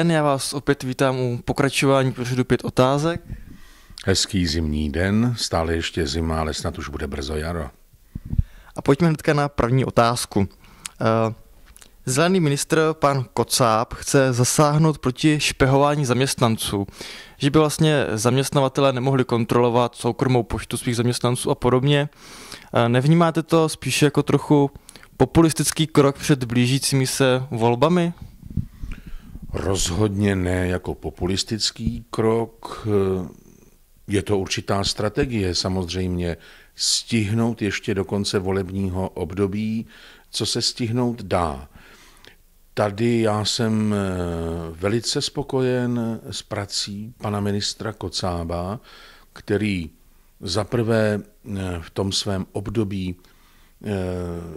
den, já vás opět vítám u pokračování pořadu pět otázek. Hezký zimní den, stále ještě zima, ale snad už bude brzo jaro. A pojďme hnedka na první otázku. Eh, zelený ministr pan Kocáb chce zasáhnout proti špehování zaměstnanců, že by vlastně zaměstnavatele nemohli kontrolovat soukromou poštu svých zaměstnanců a podobně. Eh, nevnímáte to spíše jako trochu populistický krok před blížícími se volbami? Rozhodně ne jako populistický krok. Je to určitá strategie samozřejmě stihnout ještě do konce volebního období, co se stihnout dá. Tady já jsem eh, velice spokojen s prací pana ministra Kocába, který zaprvé eh, v tom svém období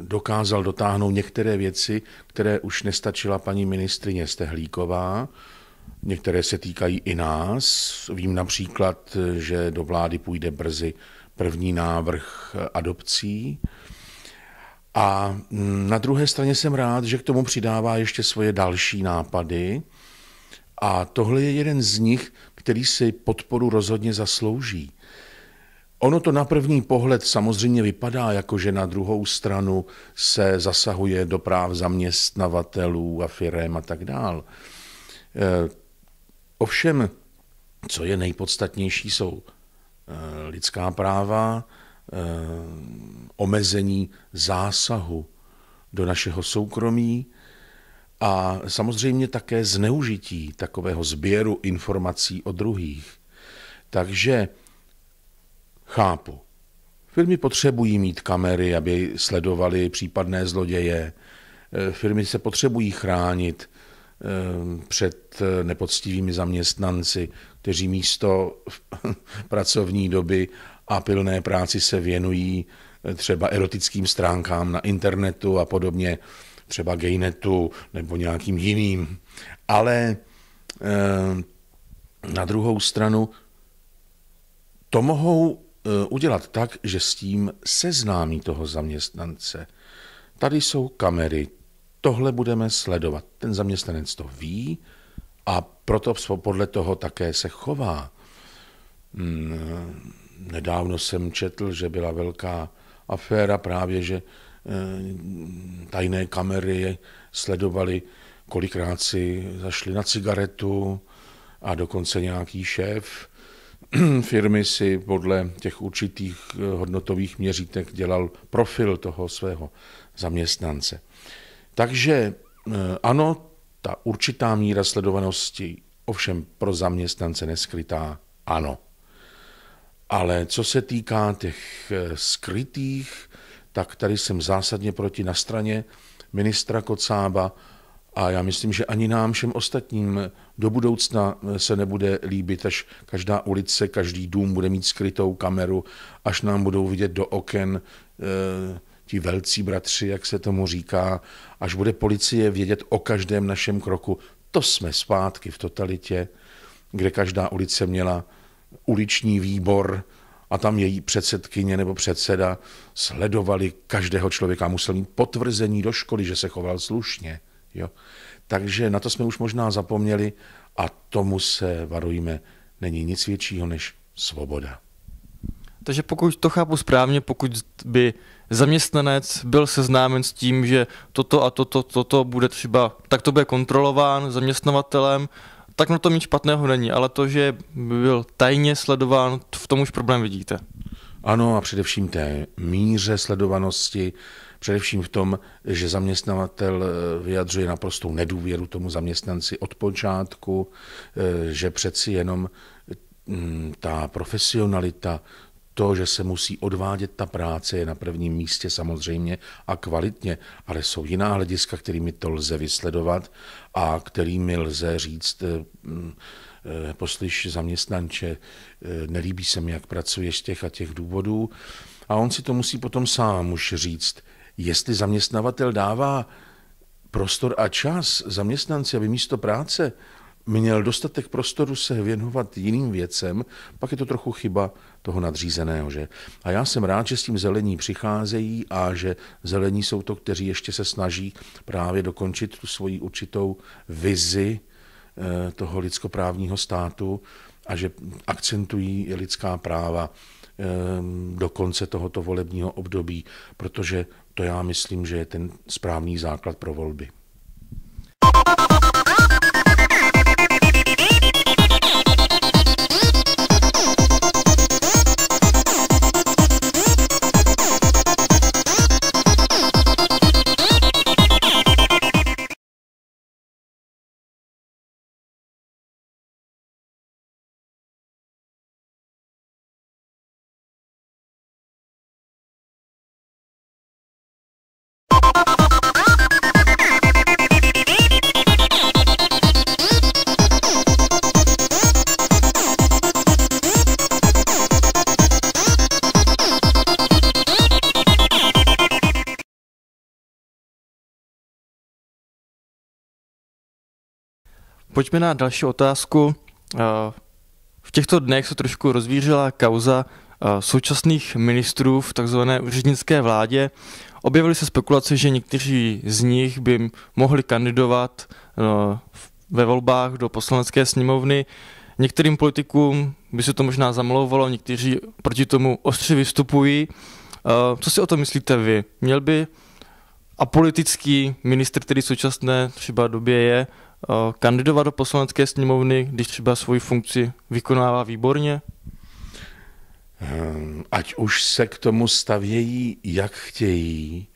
dokázal dotáhnout některé věci, které už nestačila paní ministrině Stehlíková. Některé se týkají i nás. Vím například, že do vlády půjde brzy první návrh adopcí. A na druhé straně jsem rád, že k tomu přidává ještě svoje další nápady. A tohle je jeden z nich, který si podporu rozhodně zaslouží. Ono to na první pohled samozřejmě vypadá, jako že na druhou stranu se zasahuje do práv zaměstnavatelů a firem a tak dál. Eh, ovšem, co je nejpodstatnější, jsou eh, lidská práva, eh, omezení zásahu do našeho soukromí a samozřejmě také zneužití takového sběru informací o druhých. Takže Chápu. Firmy potřebují mít kamery, aby sledovali případné zloděje. Eh, firmy se potřebují chránit eh, před nepoctivými zaměstnanci, kteří místo pracovní doby a pilné práci se věnují třeba erotickým stránkám na internetu a podobně, třeba gaynetu nebo nějakým jiným. Ale na druhou stranu to mohou udělat tak, že s tím seznámí toho zaměstnance. Tady jsou kamery, tohle budeme sledovat. Ten zaměstnanec to ví a proto podle toho také se chová. Hmm, nedávno jsem četl, že byla velká aféra právě, že eh, tajné kamery sledovali, kolikrát si zašli na cigaretu a dokonce nějaký šéf firmy si podle těch určitých eh, hodnotových měřítek dělal profil toho svého zaměstnance. Takže eh, ano, ta určitá míra sledovanosti, ovšem pro zaměstnance neskrytá, ano. Ale co se týká těch eh, skrytých, tak tady jsem zásadně proti na straně ministra Kocába, a já myslím, že ani nám všem ostatním do budoucna se nebude líbit, až každá ulice, každý dům bude mít skrytou kameru, až nám budou vidět do oken e, ti velcí bratři, jak se tomu říká, až bude policie vědět o každém našem kroku. To jsme zpátky v totalitě, kde každá ulice měla uliční výbor a tam její předsedkyně nebo předseda sledovali každého člověka, musel mít potvrzení do školy, že se choval slušně. Jo? Takže na to jsme už možná zapomněli a tomu se varujeme. Není nic většího než svoboda. Takže pokud to chápu správně, pokud by zaměstnanec byl seznámen s tím, že toto a toto, toto bude třeba, tak to bude kontrolován zaměstnavatelem, tak na tom nic špatného není, ale to, že by byl tajně sledován, v tom už problém vidíte. Ano a především té míře sledovanosti, Především v tom, že zaměstnavatel eh, vyjadřuje naprostou nedůvěru tomu zaměstnanci od počátku, eh, že přeci jenom mm, ta profesionalita, to, že se musí odvádět ta práce, je na prvním místě samozřejmě a kvalitně, ale jsou jiná hlediska, kterými to lze vysledovat a kterými lze říct, eh, mm, poslyš zaměstnanče, nelíbí se mi, jak pracuješ z těch a těch důvodů. A on si to musí potom sám už říct, jestli zaměstnavatel dává prostor a čas zaměstnanci, aby místo práce měl dostatek prostoru se věnovat jiným věcem, pak je to trochu chyba toho nadřízeného. Že? A já jsem rád, že s tím zelení přicházejí a že zelení jsou to, kteří ještě se snaží právě dokončit tu svoji určitou vizi toho lidskoprávního státu a že akcentují lidská práva do konce tohoto volebního období, protože to já myslím, že je ten správný základ pro volby. Pojďme na další otázku. Eh, v těchto dnech se trošku rozvířila kauza eh, současných ministrů v takzvané úřednické vládě. Objevily se spekulace, že někteří z nich by mohli kandidovat eh, ve volbách do poslanecké sněmovny. Některým politikům by se to možná zamlouvalo, někteří proti tomu ostře vystupují. Co si o to myslíte vy? Měl by apolitický ministr, který v současné třeba době je, kandidovat do poslanecké sněmovny, když třeba svoji funkci vykonává výborně? Ehm, ať už se k tomu stavějí, jak chtějí,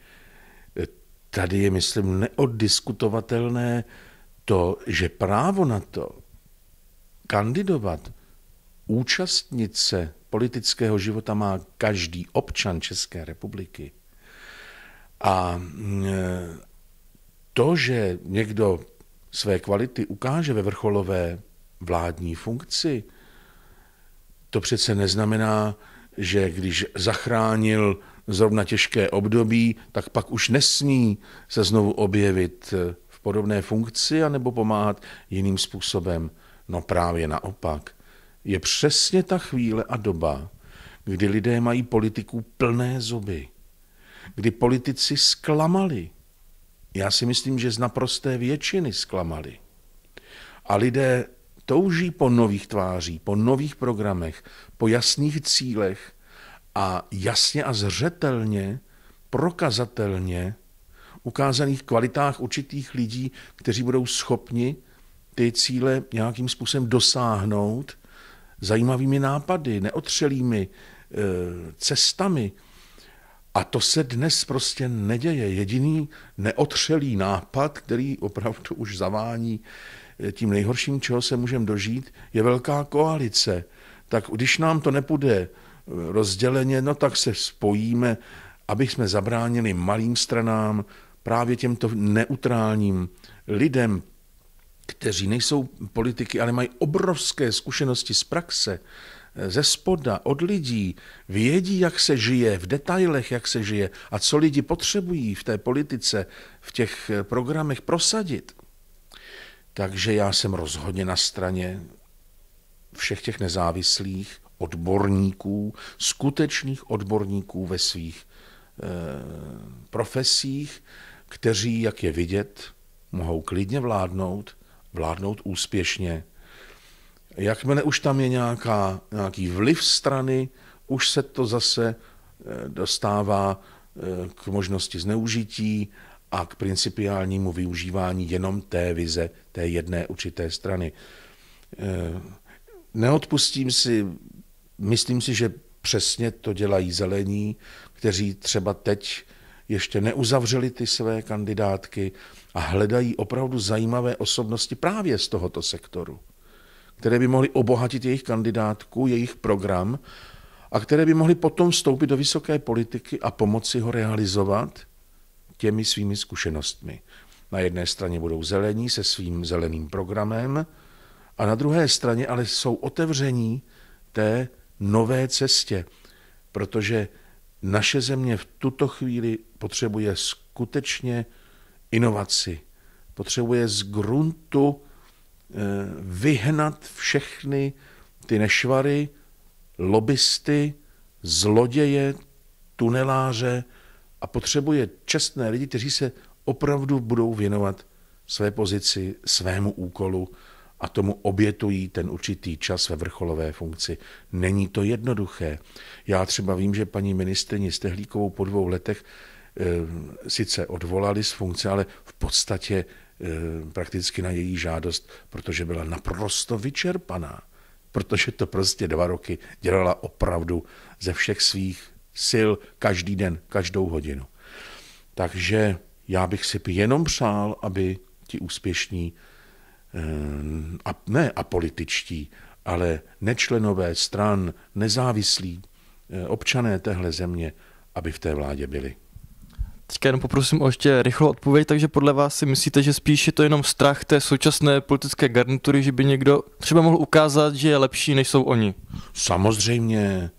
tady je, myslím, neoddiskutovatelné to, že právo na to kandidovat, účastnit se politického života má každý občan České republiky. A mm, to, že někdo své kvality ukáže ve vrcholové vládní funkci, to přece neznamená, že když zachránil zrovna těžké období, tak pak už nesmí se znovu objevit v podobné funkci anebo pomáhat jiným způsobem. No právě naopak. Je přesně ta chvíle a doba, kdy lidé mají politiku plné zuby, kdy politici zklamali, já si myslím, že z naprosté většiny zklamali. A lidé touží po nových tváří, po nových programech, po jasných cílech a jasně a zřetelně, prokazatelně ukázaných kvalitách určitých lidí, kteří budou schopni ty cíle nějakým způsobem dosáhnout zajímavými nápady, neotřelými e, cestami, a to se dnes prostě neděje. Jediný neotřelý nápad, který opravdu už zavání eh, tím nejhorším, čeho se můžeme dožít, je velká koalice. Tak když nám to nepůjde eh, rozděleně, no tak se spojíme, aby jsme zabránili malým stranám, právě těmto neutrálním lidem, kteří nejsou politiky, ale mají obrovské zkušenosti z praxe, ze spoda, od lidí, vědí, jak se žije, v detailech, jak se žije a co lidi potřebují v té politice, v těch programech prosadit. Takže já jsem rozhodně na straně všech těch nezávislých odborníků, skutečných odborníků ve svých e, profesích, kteří, jak je vidět, mohou klidně vládnout, vládnout úspěšně Jakmile už tam je nějaká, nějaký vliv strany, už se to zase eh, dostává eh, k možnosti zneužití a k principiálnímu využívání jenom té vize té jedné určité strany. Eh, neodpustím si, myslím si, že přesně to dělají zelení, kteří třeba teď ještě neuzavřeli ty své kandidátky a hledají opravdu zajímavé osobnosti právě z tohoto sektoru které by mohly obohatit jejich kandidátku, jejich program a které by mohly potom vstoupit do vysoké politiky a pomoci ho realizovat těmi svými zkušenostmi. Na jedné straně budou zelení se svým zeleným programem a na druhé straně ale jsou otevření té nové cestě, protože naše země v tuto chvíli potřebuje skutečně inovaci, potřebuje z gruntu vyhnat všechny ty nešvary, lobbysty, zloděje, tuneláře a potřebuje čestné lidi, kteří se opravdu budou věnovat své pozici, svému úkolu a tomu obětují ten určitý čas ve vrcholové funkci. Není to jednoduché. Já třeba vím, že paní ministrině Stehlíkovou po dvou letech e, sice odvolali z funkce, ale v podstatě prakticky na její žádost, protože byla naprosto vyčerpaná. Protože to prostě dva roky dělala opravdu ze všech svých sil každý den, každou hodinu. Takže já bych si jenom přál, aby ti úspěšní, eh, a ne apolitičtí, ale nečlenové stran, nezávislí eh, občané téhle země, aby v té vládě byli. Teďka jenom poprosím o ještě rychlou odpověď, takže podle vás si myslíte, že spíš je to jenom strach té současné politické garnitury, že by někdo třeba mohl ukázat, že je lepší, než jsou oni? Samozřejmě.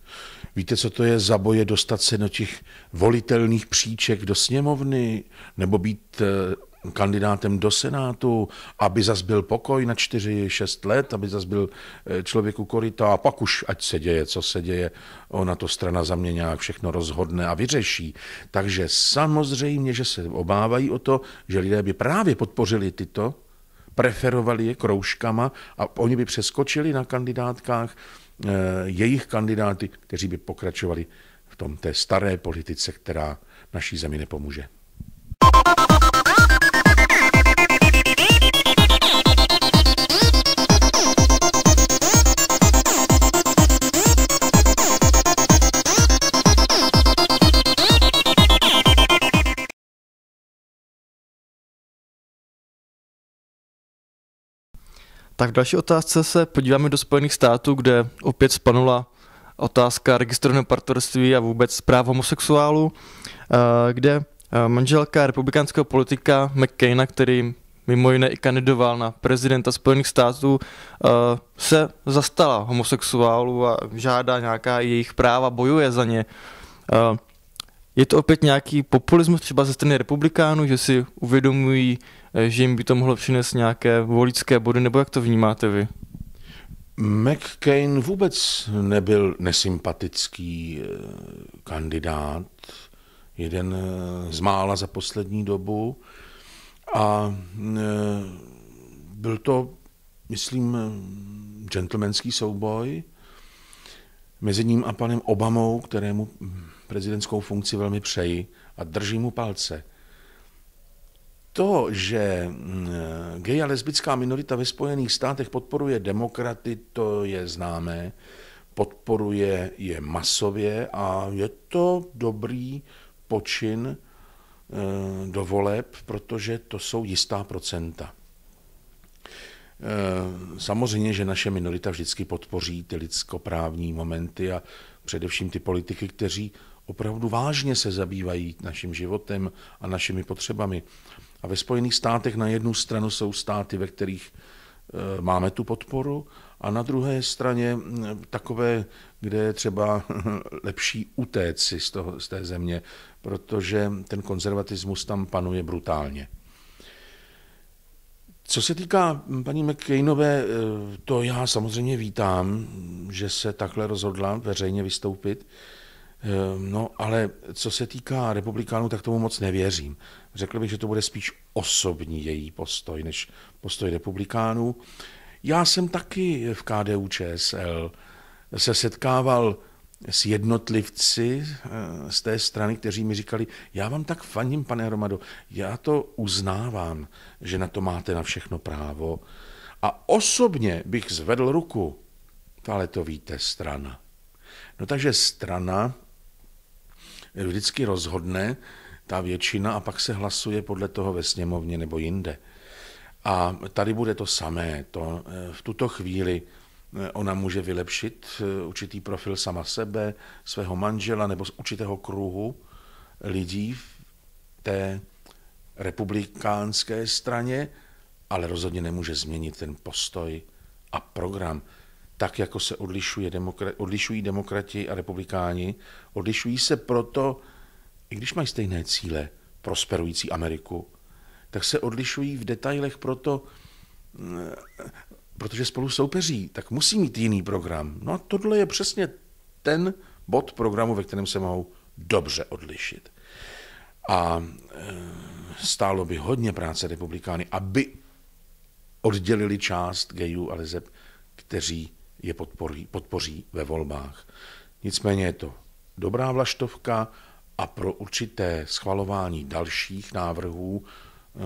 Víte, co to je za boje dostat se do těch volitelných příček do sněmovny nebo být eh, kandidátem do Senátu, aby zas byl pokoj na 4-6 let, aby zas byl eh, člověku korita a pak už ať se děje, co se děje, ona to strana za mě nějak všechno rozhodne a vyřeší. Takže samozřejmě, že se obávají o to, že lidé by právě podpořili tyto, preferovali je kroužkama a oni by přeskočili na kandidátkách eh, jejich kandidáty, kteří by pokračovali v tom té staré politice, která naší zemi nepomůže. Tak v další otázce se podíváme do Spojených států, kde opět spanula otázka registrovaného partnerství a vůbec práv homosexuálů, eh, kde eh, manželka republikánského politika McCaina, který mimo jiné i kandidoval na prezidenta Spojených států, eh, se zastala homosexuálů a žádá nějaká jejich práva, bojuje za ně. Je to opět nějaký populismus třeba ze strany republikánů, že si uvědomují, že jim by to mohlo přinést nějaké voličské body, nebo jak to vnímáte vy? McCain vůbec nebyl nesympatický eh, kandidát, jeden eh, z mála za poslední dobu a byl to, myslím, gentlemanský souboj mezi ním a panem Obamou, kterému prezidentskou funkci velmi přeji a držím mu palce. To, že mm, gay a lesbická minorita ve Spojených státech podporuje demokraty, to je známé, podporuje je masově a je to dobrý počin eh, do voleb, protože to jsou jistá procenta. Eh, samozřejmě, že naše minorita vždycky podpoří ty lidskoprávní momenty a především ty politiky, kteří opravdu vážně se zabývají naším životem a našimi potřebami. A ve Spojených státech na jednu stranu jsou státy, ve kterých e, máme tu podporu, a na druhé straně takové, kde je třeba lepší utéci z, toho, z té země, protože ten konzervatismus tam panuje brutálně. Co se týká paní McCainové, e, to já samozřejmě vítám, že se takhle rozhodla veřejně vystoupit. Ehm, no, ale co se týká republikánů, tak tomu moc nevěřím. Řekl bych, že to bude spíš osobní její postoj, než postoj republikánů. Já jsem taky v KDU ČSL se setkával s jednotlivci eh, z té strany, kteří mi říkali, já vám tak faním, pane Hromado, já to uznávám, že na to máte na všechno právo. A osobně bych zvedl ruku, ale to víte, strana. No takže strana vždycky rozhodne ta většina a pak se hlasuje podle toho ve sněmovně nebo jinde. A tady bude to samé. To, eh, v tuto chvíli eh, ona může vylepšit eh, určitý profil sama sebe, svého manžela nebo z určitého kruhu lidí v té republikánské straně, ale rozhodně nemůže změnit ten postoj a program tak jako se odlišuje demokra- odlišují demokrati a republikáni, odlišují se proto, i když mají stejné cíle, prosperující Ameriku, tak se odlišují v detailech proto, eh, protože spolu soupeří, tak musí mít jiný program. No a tohle je přesně ten bod programu, ve kterém se mohou dobře odlišit. A eh, stálo by hodně práce republikány, aby oddělili část gejů a lezeb, kteří je podpoří, podpoří ve volbách. Nicméně je to dobrá vlaštovka a pro určité schvalování dalších návrhů eh,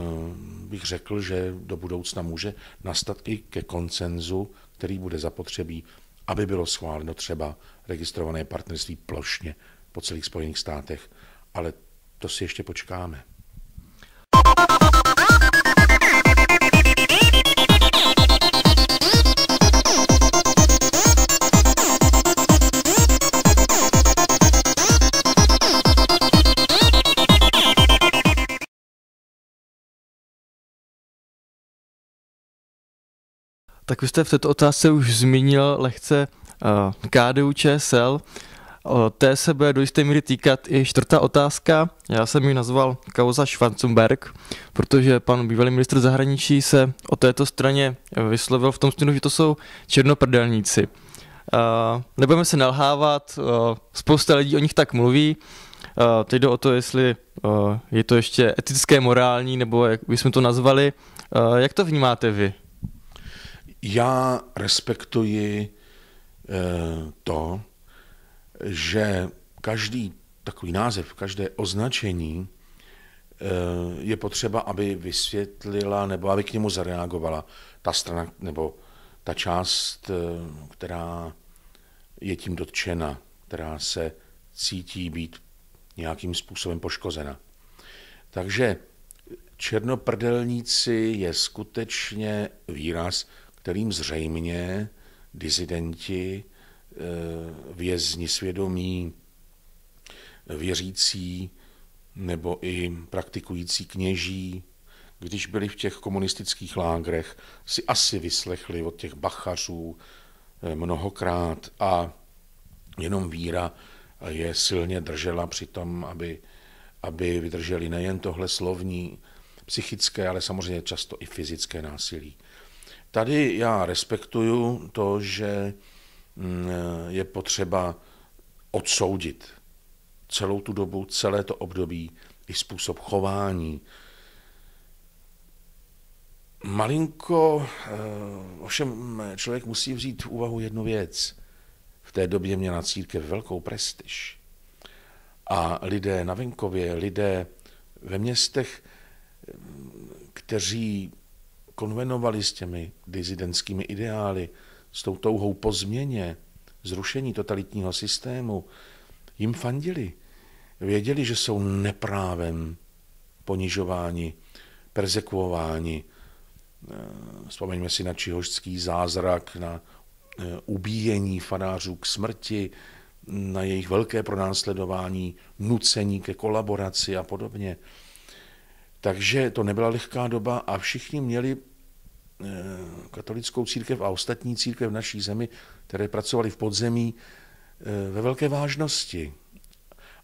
bych řekl, že do budoucna může nastat i ke koncenzu, který bude zapotřebí, aby bylo schváleno třeba registrované partnerství plošně po celých Spojených státech. Ale to si ještě počkáme. Tak vy jste v této otázce už zmínil lehce uh, KDU ČSL. O té se bude do jisté míry týkat i čtvrtá otázka. Já jsem ji nazval kauza Schwarzenberg, protože pan bývalý ministr zahraničí se o této straně vyslovil v tom směru, že to jsou černoprdelníci. Uh, nebudeme se nalhávat, uh, spousta lidí o nich tak mluví. Uh, teď jde o to, jestli uh, je to ještě etické, morální, nebo jak bychom to nazvali. Uh, jak to vnímáte vy? Já respektuji eh, to, že každý takový název, každé označení eh, je potřeba, aby vysvětlila nebo aby k němu zareagovala ta strana nebo ta část, eh, která je tím dotčena, která se cítí být nějakým způsobem poškozena. Takže černoprdelníci je skutečně výraz, kterým zřejmě dizidenti, eh, vězni svědomí, věřící nebo i praktikující kněží, když byli v těch komunistických lágrech, si asi vyslechli od těch bachařů eh, mnohokrát a jenom víra je silně držela při tom, aby, aby vydrželi nejen tohle slovní, psychické, ale samozřejmě často i fyzické násilí. Tady já respektuju to, že mm, je potřeba odsoudit celou tu dobu, celé to období, i způsob chování. Malinko, eh, ovšem člověk musí vzít v úvahu jednu věc. V té době měla církev velkou prestiž. A lidé na venkově, lidé ve městech, kteří konvenovali s těmi dizidentskými ideály, s tou touhou po změně, zrušení totalitního systému, jim fandili. Věděli, že jsou neprávem ponižováni, persekuováni. Eh, vzpomeňme si na čihožský zázrak, na eh, ubíjení farářů k smrti, na jejich velké pronásledování, nucení ke kolaboraci a podobně. Takže to nebyla lehká doba a všichni měli eh, katolickou církev a ostatní církev v naší zemi, které pracovali v podzemí, eh, ve velké vážnosti.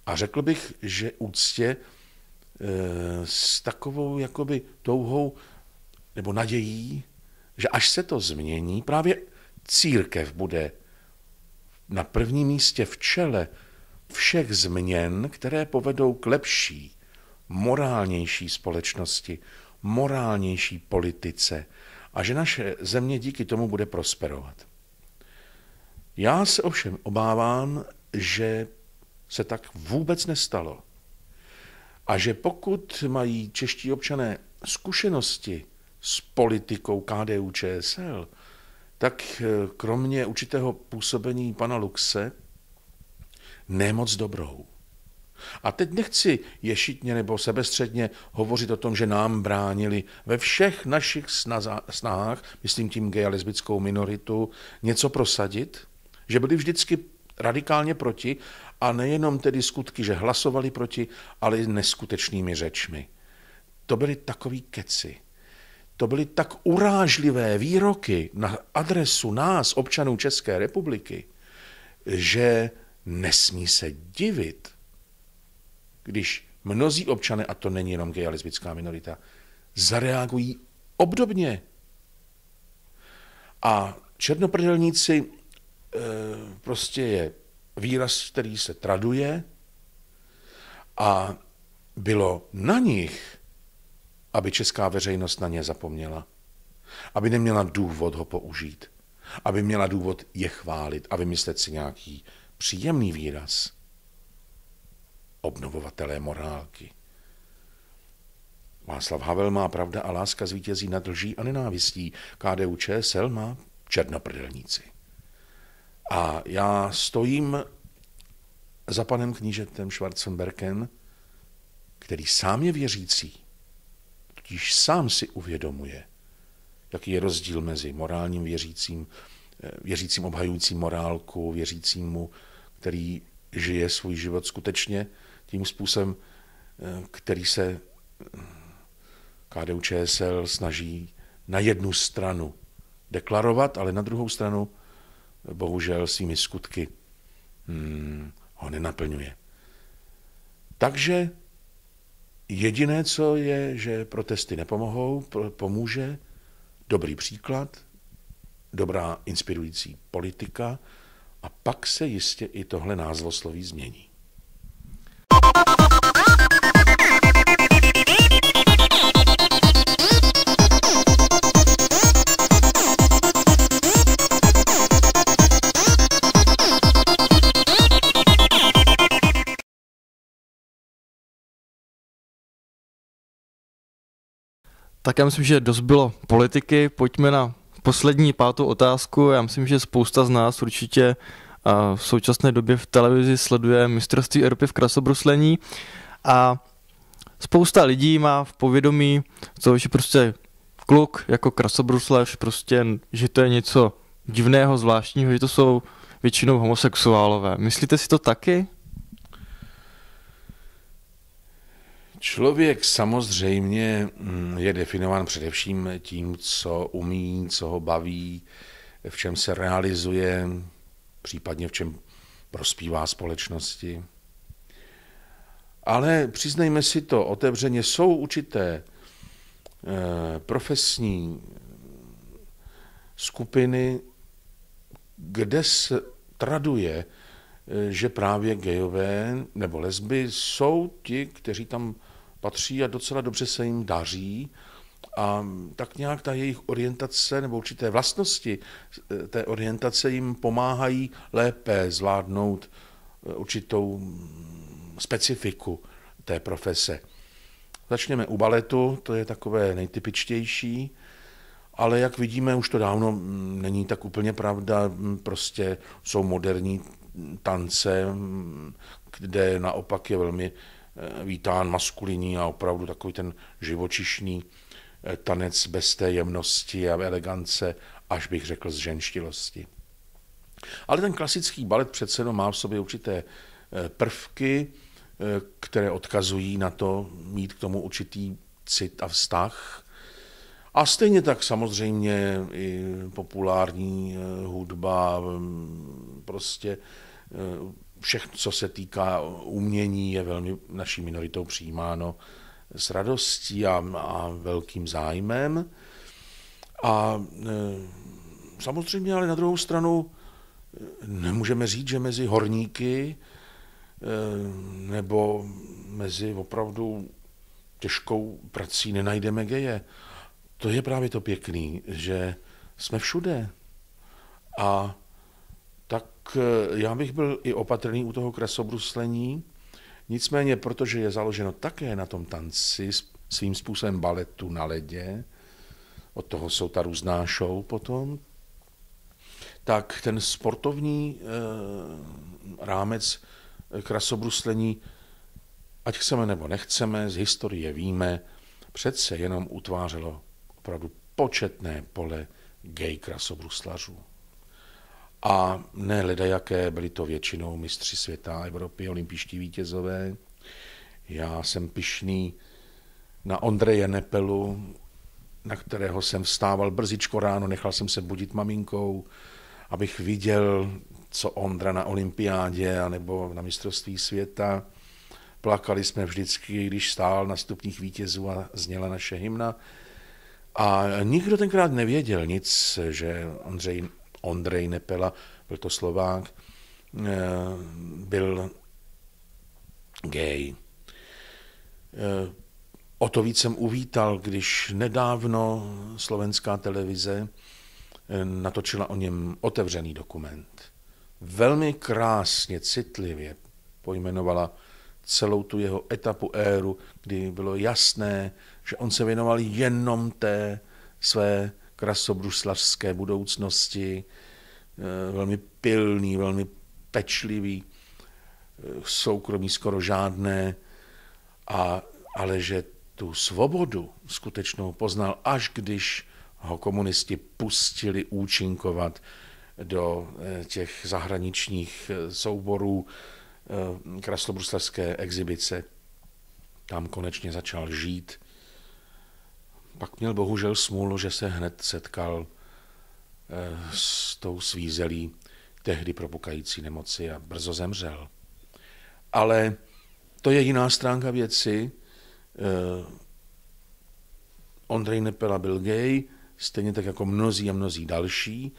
A řekl bych, že úctě eh, s takovou jakoby touhou nebo nadějí, že až se to změní, právě církev bude na prvním místě v čele všech změn, které povedou k lepší morálnější společnosti, morálnější politice a že naše země díky tomu bude prosperovat. Já se ovšem obávám, že se tak vůbec nestalo. A že pokud mají čeští občané zkušenosti s politikou KDU ČSL, tak kromě určitého působení pana Luxe nemoc dobrou. A teď nechci ješitně nebo sebestředně hovořit o tom, že nám bránili ve všech našich snahách, myslím tím gay a lesbickou minoritu, něco prosadit, že byli vždycky radikálně proti a nejenom tedy skutky, že hlasovali proti, ale i neskutečnými řečmi. To byly takový keci. To byly tak urážlivé výroky na adresu nás, občanů České republiky, že nesmí se divit, když mnozí občané, a to není jenom gay minorita, zareagují obdobně. A černoprdelníci e, prostě je výraz, který se traduje a bylo na nich, aby česká veřejnost na ně zapomněla. aby neměla důvod ho použít, aby měla důvod je chválit a vymyslet si nějaký příjemný výraz. Obnovovatelé morálky. Václav Havel má pravda a láska zvítězí nad lží a nenávistí. KDU ČSL má černoprdelníci. A já stojím za panem knížetem Schwarzenberkem, který sám je věřící, totiž sám si uvědomuje, jaký je rozdíl mezi morálním věřícím, eh, věřícím obhajujícím morálku, věřícímu, který žije svůj život skutečně tím způsobem, eh, který se eh, KDU ČSL snaží na jednu stranu deklarovat, ale na druhou stranu bohužel svými skutky hmm, ho nenaplňuje. Takže jediné, co je, že protesty nepomohou, pomůže dobrý příklad, dobrá inspirující politika a pak se jistě i tohle názvosloví změní. Tak já myslím, že dost bylo politiky. Pojďme na poslední pátou otázku. Já myslím, že spousta z nás určitě v současné době v televizi sleduje mistrovství Evropy v krasobruslení a spousta lidí má v povědomí to, že prostě kluk jako krasobruslař, prostě, že to je něco divného, zvláštního, že to jsou většinou homosexuálové. Myslíte si to taky? Člověk samozřejmě mm, je definován především tím, co umí, co ho baví, v čem se realizuje, případně v čem prospívá společnosti. Ale přiznejme si to otevřeně, jsou určité eh, profesní skupiny, kde se traduje, eh, že právě gejové nebo lesby jsou ti, kteří tam patří a docela dobře se jim daří a tak nějak ta jejich orientace nebo určité vlastnosti eh, té orientace jim pomáhají lépe zvládnout eh, určitou mm, specifiku té profese. Začněme u baletu, to je takové nejtypičtější, ale jak vidíme, už to dávno mm, není tak úplně pravda, mm, prostě jsou moderní tance, kde naopak je velmi vítán maskulinní a opravdu takový ten živočišný eh, tanec bez té jemnosti a elegance, až bych řekl z ženštilosti. Ale ten klasický balet přece má v sobě určité eh, prvky, které odkazují na to mít k tomu určitý cit a vztah. A stejně tak samozřejmě i populární hudba, mm, prostě všechno, co se týká umění, je velmi naší minoritou přijímáno s radostí a, a velkým zájmem. A e, samozřejmě ale na druhou stranu e, nemůžeme říct, že mezi horníky e, nebo mezi opravdu těžkou prací nenajdeme geje. To je právě to pěkný, že jsme všude. A Eh, já bych byl i opatrný u toho krasobruslení, nicméně, protože je založeno také na tom tanci, svým způsobem baletu na ledě, od toho jsou ta různá show potom, tak ten sportovní e, rámec krasobruslení, ať chceme nebo nechceme, z historie víme, přece jenom utvářelo opravdu početné pole gay krasobruslařů. A ne jaké byli to většinou mistři světa, Evropy, olympijští vítězové. Já jsem pišný na Ondreje Nepelu, na kterého jsem vstával brzičko ráno, nechal jsem se budit maminkou, abych viděl, co Ondra na olympiádě nebo na mistrovství světa. Plakali jsme vždycky, když stál na stupních vítězů a zněla naše hymna. A nikdo tenkrát nevěděl nic, že Ondřej Ondrej Nepela, byl to Slovák, eh, byl gay. Eh, o to víc jsem uvítal, když nedávno slovenská televize eh, natočila o něm otevřený dokument. Velmi krásně, citlivě pojmenovala celou tu jeho etapu éru, kdy bylo jasné, že on se věnoval jenom té své krasobruslařské budoucnosti, eh, velmi pilný, velmi pečlivý, eh, soukromí skoro žádné, a, ale že tu svobodu skutečnou poznal, až když ho komunisti pustili účinkovat do eh, těch zahraničních souborů kraslobruslařské exibice. Tam konečně začal žít pak měl bohužel smůlu, že se hned setkal eh, s tou svízelí tehdy propukající nemoci a brzo zemřel. Ale to je jiná stránka věci. Eh, Ondrej Nepela byl gay, stejně tak jako mnozí a mnozí další.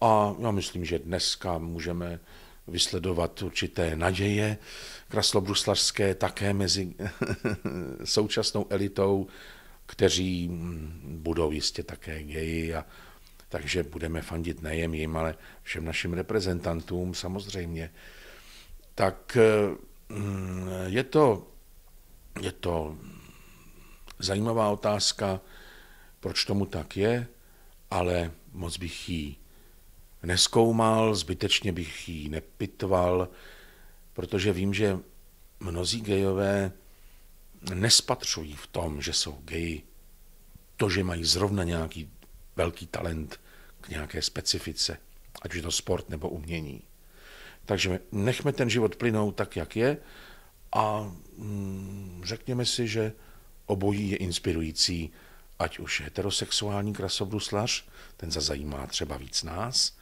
A já myslím, že dneska můžeme vysledovat určité naděje kraslobruslařské také mezi současnou elitou kteří mm, budou jistě také geji a takže budeme fandit nejen jim, ale všem našim reprezentantům samozřejmě. Tak mm, je to, je to zajímavá otázka, proč tomu tak je, ale moc bych ji neskoumal, zbytečně bych ji nepitoval, protože vím, že mnozí gejové nespatřují v tom, že jsou geji, to, že mají zrovna nějaký velký talent k nějaké specifice, ať už je to sport nebo umění. Takže nechme ten život plynout tak, jak je a mm, řekněme si, že obojí je inspirující, ať už heterosexuální krasobruslař, ten za zajímá třeba víc nás,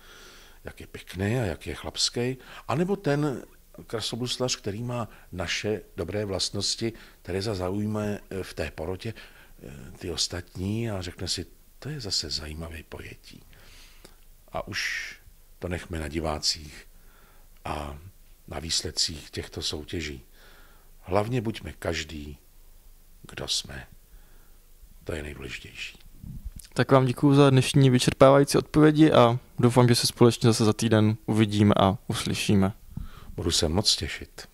jak je pěkný a jak je chlapský, anebo ten krasobruslař, který má naše dobré vlastnosti, které za zaujme eh, v té porotě eh, ty ostatní a řekne si, to je zase zajímavé pojetí. A už to nechme na divácích a na výsledcích těchto soutěží. Hlavně buďme každý, kdo jsme. To je nejdůležitější. Tak vám děkuji za dnešní vyčerpávající odpovědi a doufám, že se společně zase za týden uvidíme a uslyšíme. Budu se moc těšit.